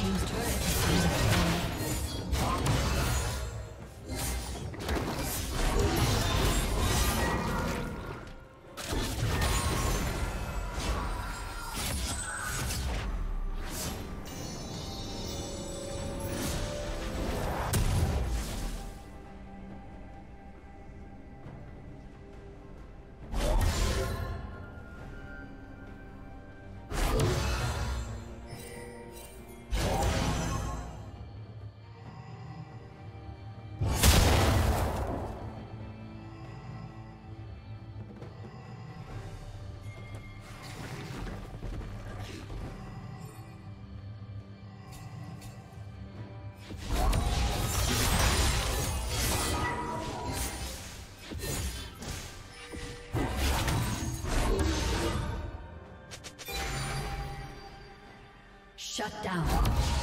Team's turret Shut down.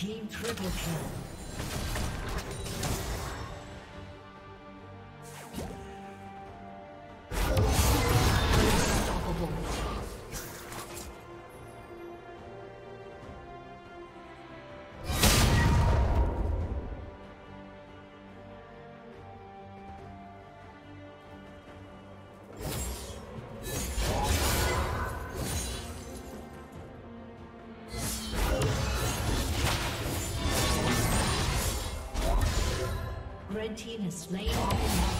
Team triple kill. Red team has slain